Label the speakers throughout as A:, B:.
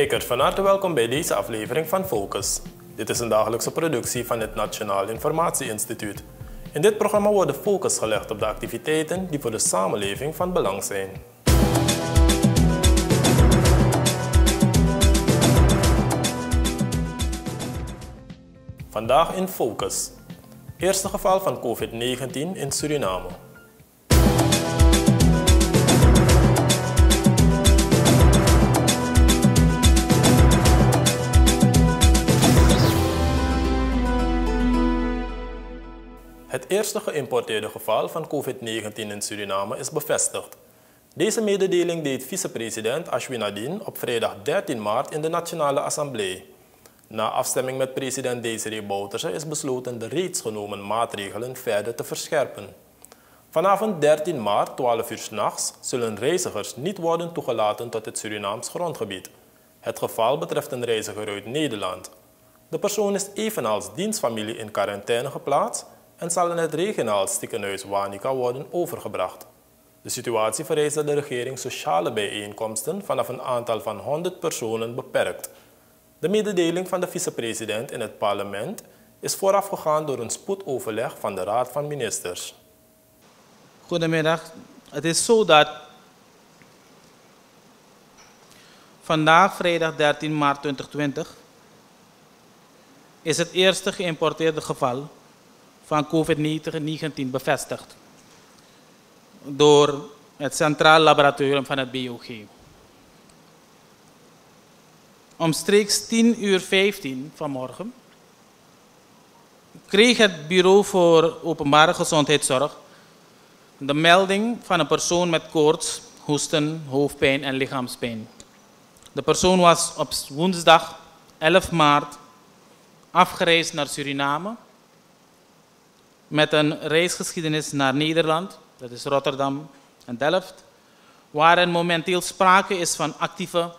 A: Kijkers, van harte welkom bij deze aflevering van Focus. Dit is een dagelijkse productie van het Nationaal Informatie Instituut. In dit programma wordt de focus gelegd op de activiteiten die voor de samenleving van belang zijn. Vandaag in Focus. Eerste geval van COVID-19 in Suriname. Eerste geïmporteerde geval van COVID-19 in Suriname is bevestigd. Deze mededeling deed vicepresident Ashwinadin op vrijdag 13 maart in de Nationale Assemblée. Na afstemming met president Desiree Bouterse is besloten de reeds genomen maatregelen verder te verscherpen. Vanavond 13 maart, 12 uur s'nachts, zullen reizigers niet worden toegelaten tot het Surinaams grondgebied. Het geval betreft een reiziger uit Nederland. De persoon is evenals dienstfamilie in quarantaine geplaatst en zal in het regionaal ziekenhuis Wanica worden overgebracht. De situatie vereist dat de regering sociale bijeenkomsten vanaf een aantal van 100 personen beperkt. De mededeling van de vicepresident in het parlement is voorafgegaan door een spoedoverleg van de Raad van Ministers.
B: Goedemiddag. Het is zo dat vandaag, vrijdag 13 maart 2020, is het eerste geïmporteerde geval van COVID-19 bevestigd door het Centraal Laboratorium van het BOG. Omstreeks 10 uur 15 vanmorgen kreeg het Bureau voor Openbare Gezondheidszorg de melding van een persoon met koorts, hoesten, hoofdpijn en lichaamspijn. De persoon was op woensdag 11 maart afgereisd naar Suriname met een reisgeschiedenis naar Nederland, dat is Rotterdam en Delft, waar er momenteel sprake is van actieve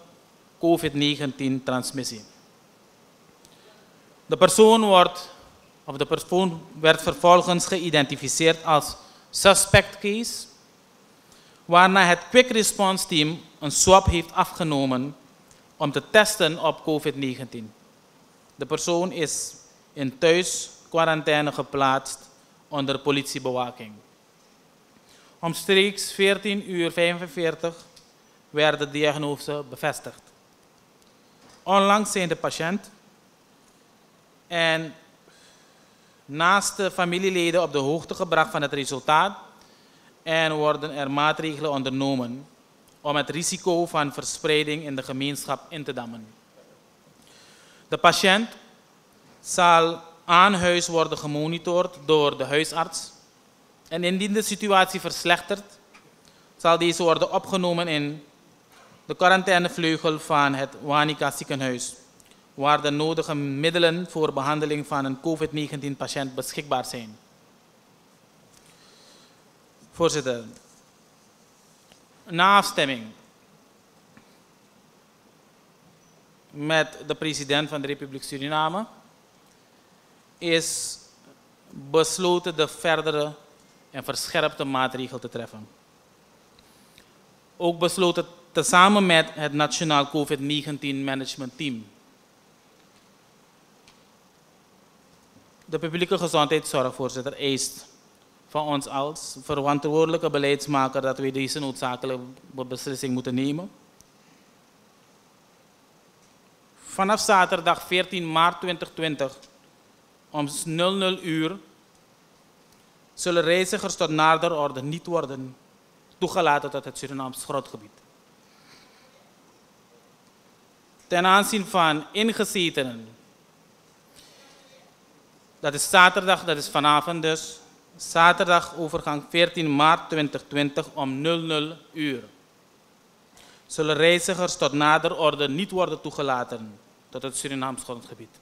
B: COVID-19-transmissie. De persoon, wordt, of de persoon werd vervolgens geïdentificeerd als suspect case, waarna het Quick Response Team een swab heeft afgenomen om te testen op COVID-19. De persoon is in thuis quarantaine geplaatst onder politiebewaking. Omstreeks 14 uur 45 werd de diagnose bevestigd. Onlangs zijn de patiënt en naast de familieleden op de hoogte gebracht van het resultaat en worden er maatregelen ondernomen om het risico van verspreiding in de gemeenschap in te dammen. De patiënt zal aan huis worden gemonitord door de huisarts. En indien de situatie verslechtert, zal deze worden opgenomen in de quarantainevleugel van het Wanica ziekenhuis, waar de nodige middelen voor behandeling van een COVID-19-patiënt beschikbaar zijn. Voorzitter, na afstemming met de president van de Republiek Suriname is besloten de verdere en verscherpte maatregel te treffen. Ook besloten tezamen met het Nationaal COVID-19 Management Team. De publieke gezondheidszorgvoorzitter eist van ons als verantwoordelijke beleidsmaker dat wij deze noodzakelijke beslissing moeten nemen. Vanaf zaterdag 14 maart 2020 om 00 uur zullen reizigers tot nader orde niet worden toegelaten tot het Surinaams grondgebied. Ten aanzien van ingezetenen, dat is zaterdag, dat is vanavond dus, zaterdag overgang 14 maart 2020 om 00 uur. Zullen reizigers tot nader orde niet worden toegelaten tot het Surinaams grondgebied.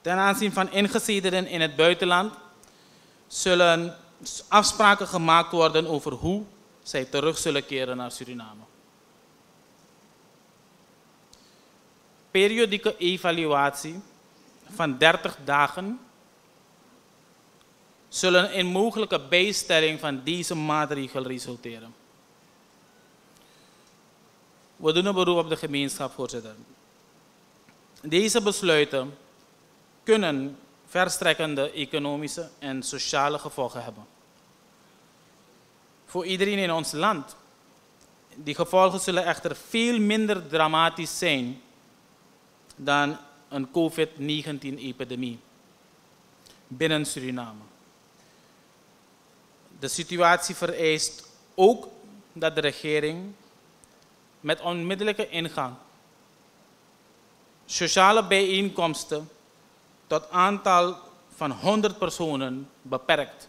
B: Ten aanzien van ingezetenen in het buitenland zullen afspraken gemaakt worden over hoe zij terug zullen keren naar Suriname. Periodieke evaluatie van 30 dagen zullen in mogelijke bijstelling van deze maatregel resulteren. We doen een beroep op de gemeenschap, voorzitter. Deze besluiten kunnen verstrekkende economische en sociale gevolgen hebben. Voor iedereen in ons land. Die gevolgen zullen echter veel minder dramatisch zijn dan een COVID-19-epidemie binnen Suriname. De situatie vereist ook dat de regering met onmiddellijke ingang sociale bijeenkomsten tot aantal van 100 personen beperkt.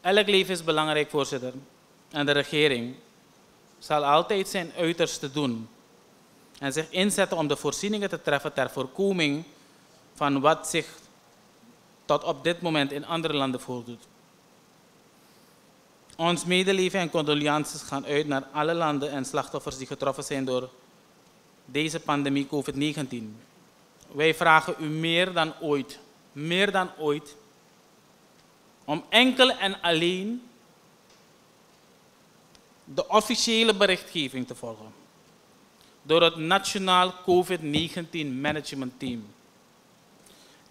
B: Elk leven is belangrijk, voorzitter. En de regering zal altijd zijn uiterste doen en zich inzetten om de voorzieningen te treffen ter voorkoming van wat zich tot op dit moment in andere landen voordoet. Ons medeleven en condolences gaan uit naar alle landen en slachtoffers die getroffen zijn door deze pandemie COVID-19. Wij vragen u meer dan ooit, meer dan ooit, om enkel en alleen de officiële berichtgeving te volgen door het Nationaal COVID-19 Management Team.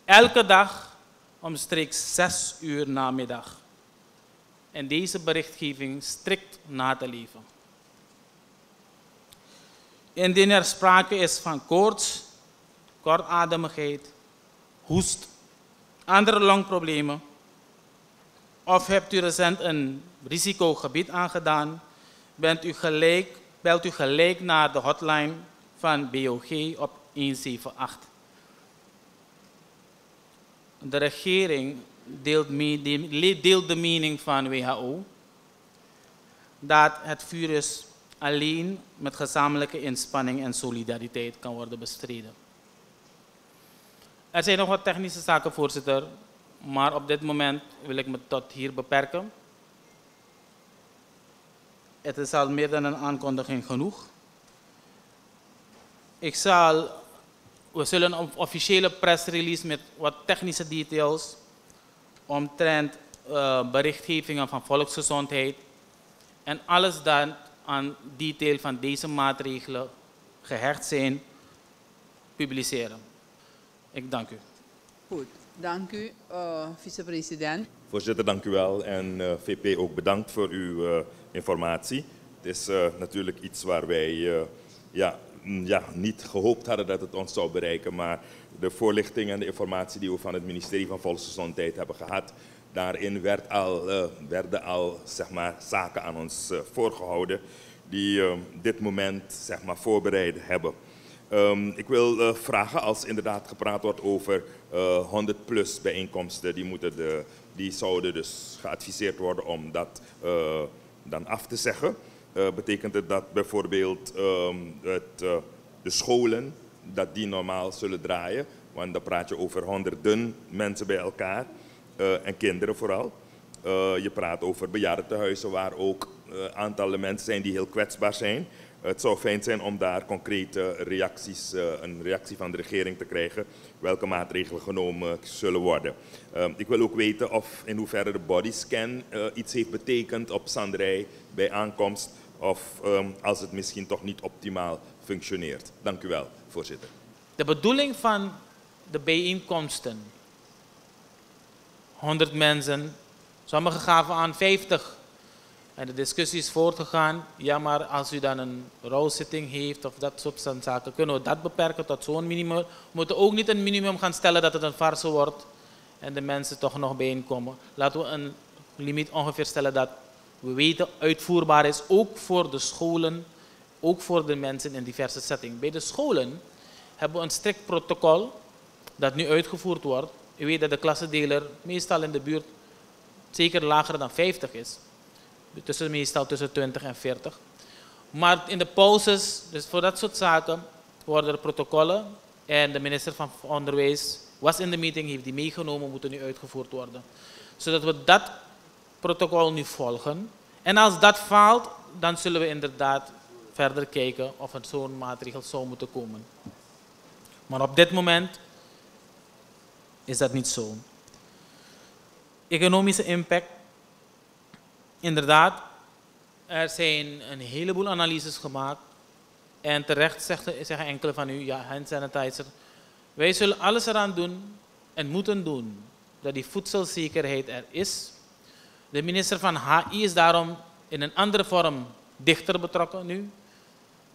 B: Elke dag omstreeks 6 uur namiddag. En deze berichtgeving strikt na te leven. Indien er sprake is van koorts, kortademigheid, hoest, andere longproblemen, of hebt u recent een risicogebied aangedaan, bent u gelijk, belt u gelijk naar de hotline van BOG op 178. De regering deelt, deelt de mening van WHO dat het virus alleen met gezamenlijke inspanning en solidariteit kan worden bestreden. Er zijn nog wat technische zaken, voorzitter, maar op dit moment wil ik me tot hier beperken. Het is al meer dan een aankondiging genoeg. Ik zal, we zullen een officiële pressrelease met wat technische details omtrent uh, berichtgevingen van volksgezondheid en alles dan aan detail van deze maatregelen gehecht zijn, publiceren. Ik dank u.
C: Goed, dank u, uh, vicepresident.
D: Voorzitter, dank u wel. En uh, VP ook bedankt voor uw uh, informatie. Het is natuurlijk iets waar wij ja, mm, ja, niet gehoopt hadden dat het ons zou bereiken, maar de voorlichting en de informatie die we van het ministerie van Volksgezondheid hebben gehad, daarin werd al, uh, werden al zeg maar, zaken aan ons uh, voorgehouden die uh, dit moment zeg maar, voorbereid hebben. Um, ik wil vragen, als inderdaad gepraat wordt over 100 plus bijeenkomsten, die, moeten de, die zouden dus geadviseerd worden om dat dan af te zeggen. betekent het dat bijvoorbeeld um, het, de scholen, dat die normaal zullen draaien? Want dan praat je over honderden mensen bij elkaar. Uh, en kinderen vooral. Uh, je praat over bejaardentehuizen waar ook uh, aantallen mensen zijn die heel kwetsbaar zijn. Het zou fijn zijn om daar concrete reacties, een reactie van de regering te krijgen, welke maatregelen genomen zullen worden. ik wil ook weten of in hoeverre de bodyscan iets heeft betekend op Sandrij bij aankomst, of um, als het misschien toch niet optimaal functioneert. Dank u wel, voorzitter.
B: De bedoeling van de bijeenkomsten 100 mensen. Sommigen gaven aan 50. En de discussie is voortgegaan. Ja, maar als u dan een rouwzitting heeft of dat soort zaken, kunnen we dat beperken tot zo'n minimum. We moeten ook niet een minimum gaan stellen dat het een farse wordt en de mensen toch nog bijeenkomen. Laten we een limiet ongeveer stellen dat we weten uitvoerbaar is, ook voor de scholen, ook voor de mensen in diverse settingen. Bij de scholen hebben we een strikt protocol dat nu uitgevoerd wordt u weet dat de klassendeler meestal in de buurt zeker lager dan 50 is. Tussen, meestal tussen 20 en 40. Maar in de pauzes, dus voor dat soort zaken, worden er protocollen. En de minister van Onderwijs was in de meeting, heeft die meegenomen, moeten nu uitgevoerd worden. Zodat we dat protocol nu volgen. En als dat faalt, dan zullen we inderdaad verder kijken of er zo'n maatregel zou moeten komen. Maar op dit moment is dat niet zo. Economische impact. Inderdaad, Er zijn een heleboel analyses gemaakt. En terecht zeggen, enkele van u, ja, hand sanitizer. Wij zullen alles eraan doen en moeten doen dat die voedselzekerheid er is. De minister van HI is daarom in een andere vorm dichter betrokken nu.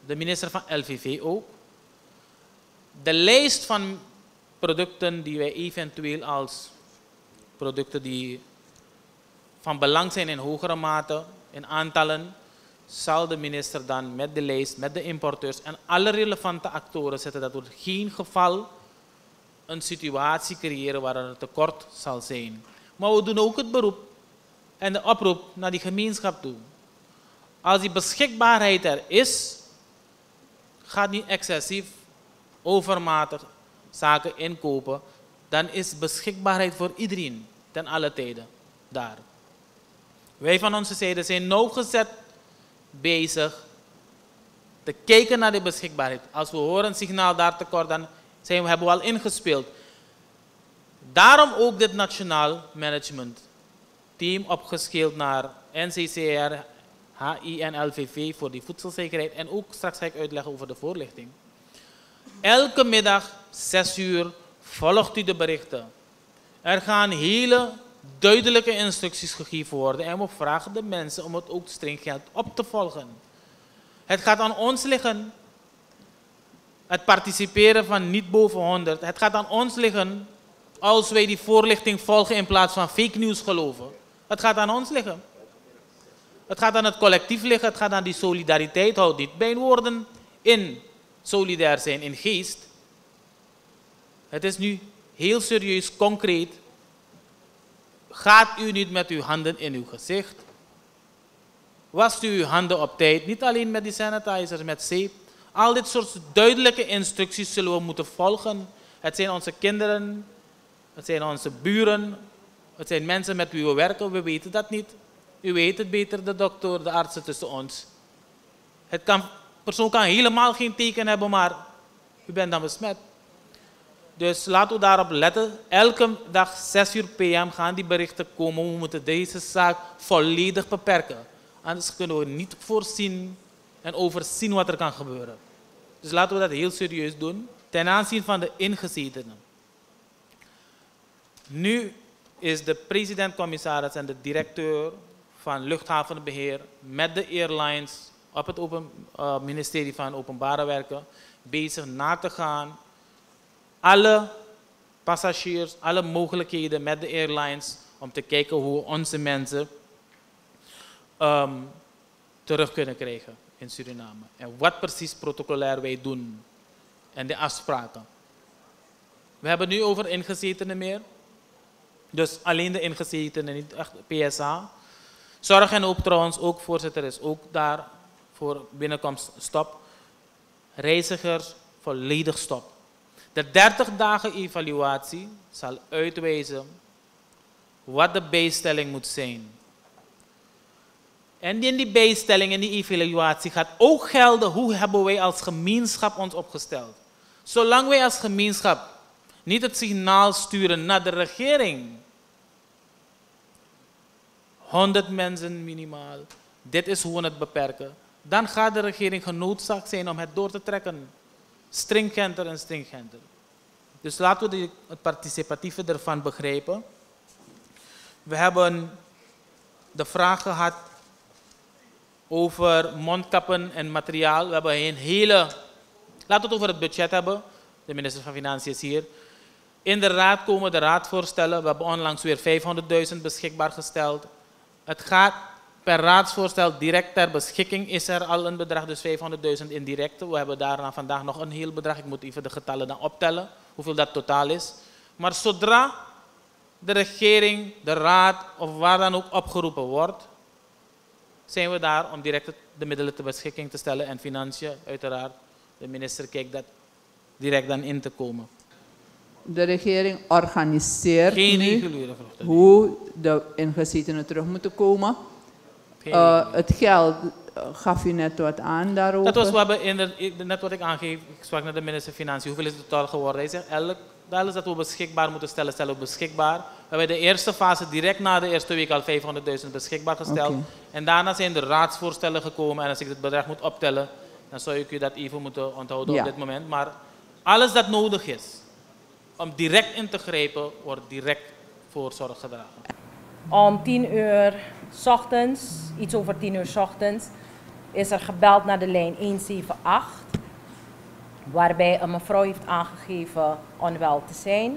B: De minister van LVV ook. De lijst van producten die wij eventueel als producten die van belang zijn in hogere mate, in aantallen, zal de minister dan met de lijst, met de importeurs en alle relevante actoren zetten dat we geen geval een situatie creëren waar er tekort zal zijn. Maar we doen ook het beroep en de oproep naar die gemeenschap toe. Als die beschikbaarheid er is, gaat niet excessief, overmatig zaken inkopen, dan is beschikbaarheid voor iedereen ten alle tijden daar. Wij van onze zijde zijn nauwgezet bezig te kijken naar de beschikbaarheid. Als we horen een signaal daar tekort, dan zijn we, hebben we al ingespeeld. Daarom ook dit nationaal management team opgeschild naar NCCR, HI voor die voedselzekerheid. En ook straks ga ik uitleggen over de voorlichting. Elke middag, 6 uur, volgt u de berichten. Er gaan hele duidelijke instructies gegeven worden en we vragen de mensen om het ook stringent op te volgen. Het gaat aan ons liggen, het participeren van niet boven 100. Het gaat aan ons liggen als wij die voorlichting volgen in plaats van fake news geloven. Het gaat aan ons liggen. Het gaat aan het collectief liggen, het gaat aan die solidariteit. Houd niet bij woorden in solidair zijn, in geest. Het is nu heel serieus, concreet. Gaat u niet met uw handen in uw gezicht. Wast u uw handen op tijd, niet alleen met die sanitizer, met zeep. Al dit soort duidelijke instructies zullen we moeten volgen. Het zijn onze kinderen, het zijn onze buren, het zijn mensen met wie we werken, we weten dat niet. U weet het beter, de dokter, de artsen tussen ons. Het kan, persoon kan helemaal geen teken hebben, maar u bent dan besmet. Dus laten we daarop letten. Elke dag 6 uur pm gaan die berichten komen. We moeten deze zaak volledig beperken. Anders kunnen we niet voorzien en overzien wat er kan gebeuren. Dus laten we dat heel serieus doen. Ten aanzien van de ingezetenen. Nu is de president-commissaris en de directeur van luchthavenbeheer met de airlines op het open, uh, ministerie van Openbare Werken bezig na te gaan alle passagiers, alle mogelijkheden met de airlines om te kijken hoe we onze mensen um, terug kunnen krijgen in Suriname. En wat precies protocolair wij doen en de afspraken. We hebben nu over ingezetenen meer. Dus alleen de ingezetenen, niet echt PSA. Zorg en ook trouwens, ook voorzitter is ook daar voor binnenkomst stop. Reizigers volledig stop. De 30 dagen evaluatie zal uitwijzen wat de bijstelling moet zijn. En in die bijstelling en die evaluatie gaat ook gelden hoe hebben wij als gemeenschap ons opgesteld. Zolang wij als gemeenschap niet het signaal sturen naar de regering. 100 mensen minimaal. Dit is hoe we het beperken. Dan gaat de regering genoodzaakt zijn om het door te trekken stringenter en stringenter. Dus laten we het participatieve ervan begrijpen. We hebben de vraag gehad over mondkappen en materiaal. We hebben een hele. Laten we het over het budget hebben. De minister van Financiën is hier. In de raad komen de raadvoorstellen. We hebben onlangs weer 500.000 beschikbaar gesteld. Het gaat per raadsvoorstel direct ter beschikking is er al een bedrag, dus 500.000 indirect. We hebben daarna vandaag nog een heel bedrag. Ik moet even de getallen dan optellen, hoeveel dat totaal is. Maar zodra de regering, de raad of waar dan ook opgeroepen wordt, zijn we daar om direct de middelen ter beschikking te stellen en financiën uiteraard. De minister kijkt dat direct dan in te komen.
C: De regering organiseert
B: Geen
C: nu hoe de ingezetenen terug moeten komen. Uh, het geld eh, gaf u net wat aan daarover.
B: Dat was wat we in de, net wat ik aangeef. Ik sprak met de minister van Financiën. Hoeveel is het totaal geworden? Hij zegt, elk alles dat we beschikbaar moeten stellen, stellen we beschikbaar. We hebben de eerste fase direct na de eerste week al 500.000 beschikbaar gesteld. En daarna zijn er raadsvoorstellen gekomen. En als ik het bedrag moet optellen, dan zou ik u dat even moeten onthouden
C: Ja.
B: op dit moment. Maar alles dat nodig is om direct in te grijpen, wordt direct voor zorg gedragen.
E: Om 10 uur s ochtends, iets over 10 uur s ochtends, is er gebeld naar de lijn 178. Waarbij een mevrouw heeft aangegeven onwel te zijn.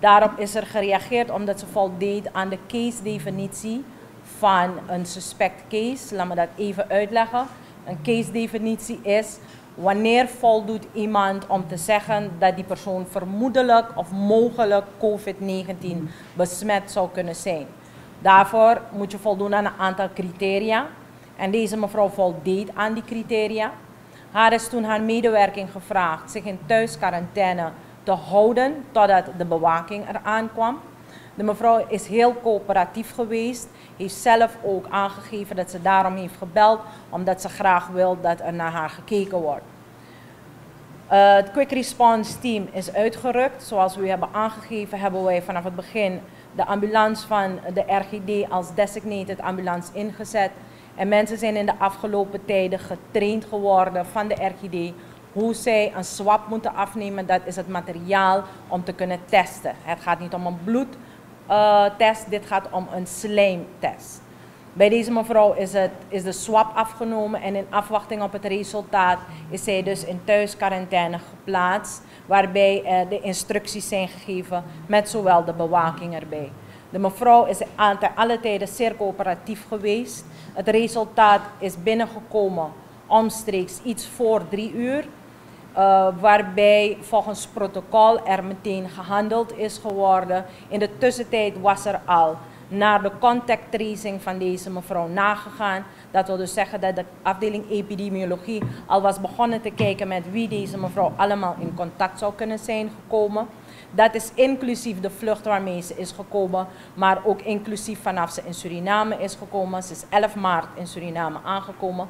E: Daarop is er gereageerd omdat ze voldeed aan de case-definitie van een suspect case. Laat me dat even uitleggen. Een case-definitie is wanneer voldoet iemand om te zeggen dat die persoon vermoedelijk of mogelijk COVID-19 besmet zou kunnen zijn. Daarvoor moet je voldoen aan een aantal criteria. En deze mevrouw voldeed aan die criteria. Haar is toen haar medewerking gevraagd zich in thuisquarantaine te houden totdat de bewaking eraan kwam. De mevrouw is heel coöperatief geweest, heeft zelf ook aangegeven dat ze daarom heeft gebeld, omdat ze graag wil dat er naar haar gekeken wordt. Eh, het Quick Response Team is uitgerukt. Zoals we hebben aangegeven, hebben wij vanaf het begin de ambulance van de RGD als designated ambulance ingezet. En mensen zijn in de afgelopen tijden getraind geworden van de RGD hoe zij een swab moeten afnemen. Dat is het materiaal om te kunnen testen. Het gaat niet om een bloedtest, dit gaat om een slijmtest. Bij deze mevrouw is, het, is de swab afgenomen en in afwachting op het resultaat is zij dus in thuisquarantaine geplaatst, waarbij eh, de instructies zijn gegeven met zowel de bewaking erbij. De mevrouw is aan alle tijden zeer coöperatief geweest. Het resultaat is binnengekomen omstreeks iets voor drie uur. Uh, waarbij volgens protocol er meteen gehandeld is geworden. In de tussentijd was er al naar de contact tracing van deze mevrouw nagegaan. Dat wil dus zeggen dat de afdeling epidemiologie al was begonnen te kijken met wie deze mevrouw allemaal in contact zou kunnen zijn gekomen. Dat is inclusief de vlucht waarmee ze is gekomen, maar ook inclusief vanaf ze in Suriname is gekomen. Ze is 11 maart in Suriname aangekomen.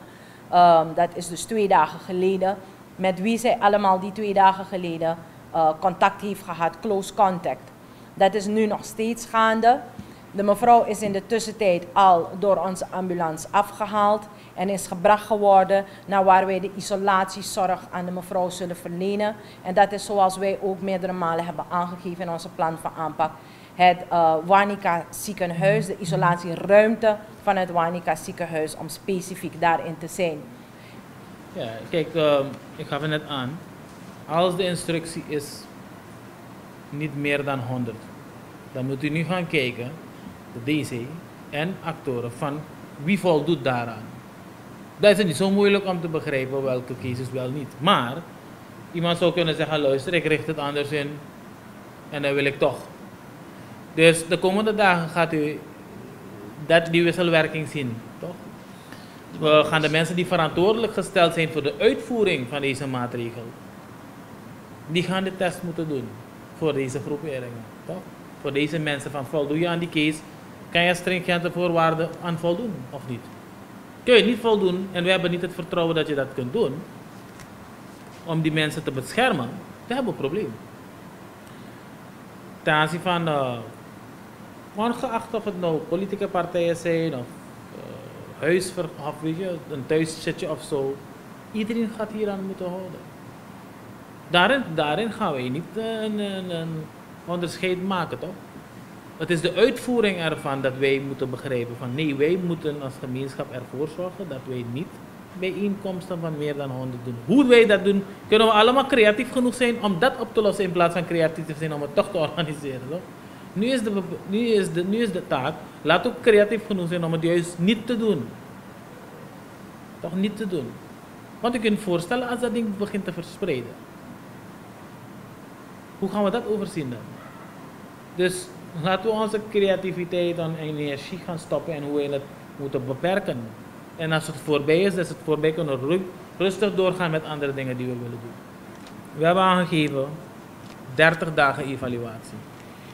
E: Um, dat is dus twee dagen geleden. Met wie zij allemaal die twee dagen geleden uh, contact heeft gehad, close contact. Dat is nu nog steeds gaande. De mevrouw is in de tussentijd al door onze ambulance afgehaald en is gebracht geworden naar waar wij de isolatiezorg aan de mevrouw zullen verlenen. En dat is zoals wij ook meerdere malen hebben aangegeven in onze plan van aanpak. Het uh, ziekenhuis, de isolatieruimte van het Wanica ziekenhuis om specifiek daarin te zijn.
B: Ja, kijk, uh, ik gaf het net aan. Als de instructie is niet meer dan 100, dan moet u nu gaan kijken, DC en actoren, van wie voldoet daaraan. Dat is niet zo moeilijk om te begrijpen welke cases wel niet. Maar iemand zou kunnen zeggen, luister, ik richt het anders in en dan wil ik toch. Dus de komende dagen gaat u dat die wisselwerking zien, toch? We gaan de mensen die verantwoordelijk gesteld zijn voor de uitvoering van deze maatregel, die gaan de test moeten doen voor deze groeperingen, toch? Voor deze mensen van voldoe je aan die case, kan je stringente voorwaarden aan voldoen of niet? Kun je niet voldoen en we hebben niet het vertrouwen dat je dat kunt doen, om die mensen te beschermen, dan hebben we een probleem. Ten aanzien van, uh, ongeacht of het nou politieke partijen zijn of huisver, of weet je, een thuiszitje of zo. Iedereen gaat hier aan moeten houden. Daarin, daarin gaan wij niet een, een, een, onderscheid maken, toch? Het is de uitvoering ervan dat wij moeten begrijpen van nee, wij moeten als gemeenschap ervoor zorgen dat wij niet bijeenkomsten van meer dan 100 doen. Hoe wij dat doen, kunnen we allemaal creatief genoeg zijn om dat op te lossen in plaats van creatief te zijn om het toch te organiseren. Nu is, de, nu, is de, nu is de taak, laat ook creatief genoeg zijn om het juist niet te doen. Toch niet te doen. Want je kunt voorstellen als dat ding begint te verspreiden. Hoe gaan we dat overzien dan? Dus laten we onze creativiteit en energie gaan stoppen en hoe we het moeten beperken. En als het voorbij is, is het voorbij kunnen we rustig doorgaan met andere dingen die we willen doen. We hebben aangegeven 30 dagen evaluatie.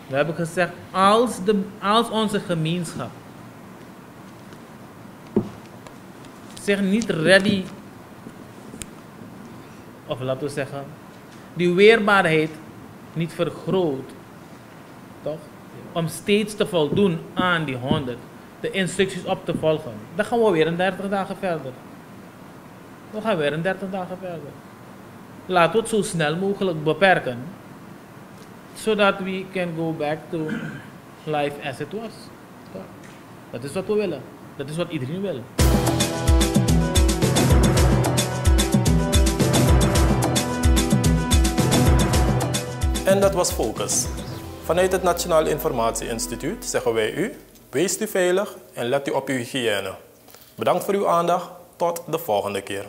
B: We hebben gezegd, als, de, als onze gemeenschap zich niet ready, of laten we zeggen, die weerbaarheid niet vergroot, toch? Om steeds te voldoen aan die 100, de instructies op te volgen, dan gaan we weer een 30 dagen verder. Dan gaan we weer een 30 dagen verder. Laten we het zo snel mogelijk beperken, zodat we can go back to life as it was. Dat is wat we willen. Dat is wat iedereen wil.
A: En dat was Focus. Vanuit het Nationaal Informatie Instituut zeggen wij u, wees u veilig en let u op uw hygiëne. Bedankt voor uw aandacht. Tot de volgende keer.